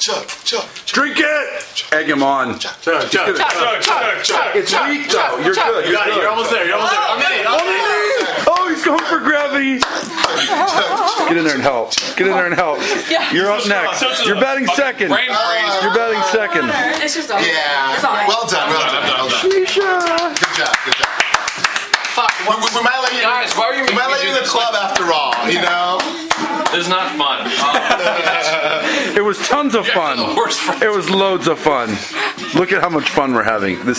chug, chug, Drink it. Egg him on. chug, Chug, chug, chug, chug, chug. It's weak though. You're good. You got it. You're almost there. You're almost there. I'm in. I'm in. Oh, he's going for gravity. Get in there and help. Get in there and help. You're up next. You're batting second. Brain freeze. You're batting second. It's just over. Yeah. It's all right. Well done, well done, well done. Keisha. Good job, good job. Fuck. We, we, we might let you, Guys, why are you we might let you in the club after all, you know? This is not fun. Uh, It was tons of fun. It was loads of fun. Look at how much fun we're having. This